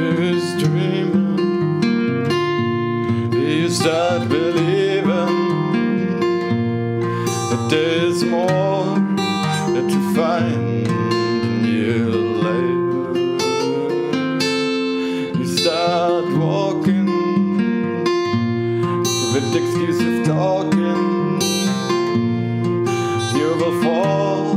just dreaming. You start believing that there's more that you find in your life. You start walking with the excuse of talking. You will fall.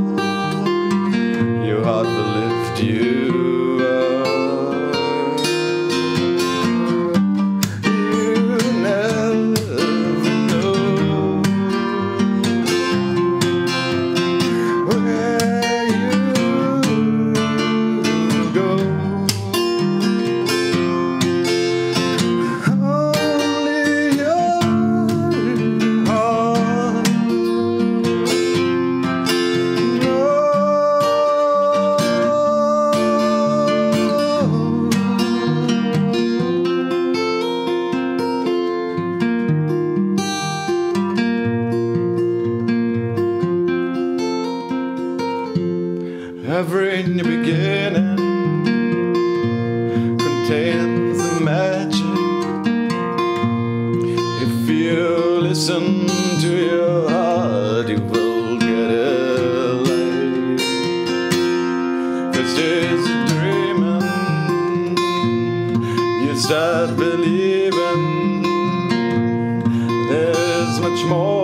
Every new beginning contains the magic. If you listen to your heart, you will get a right. This is dreaming, you start believing there's much more.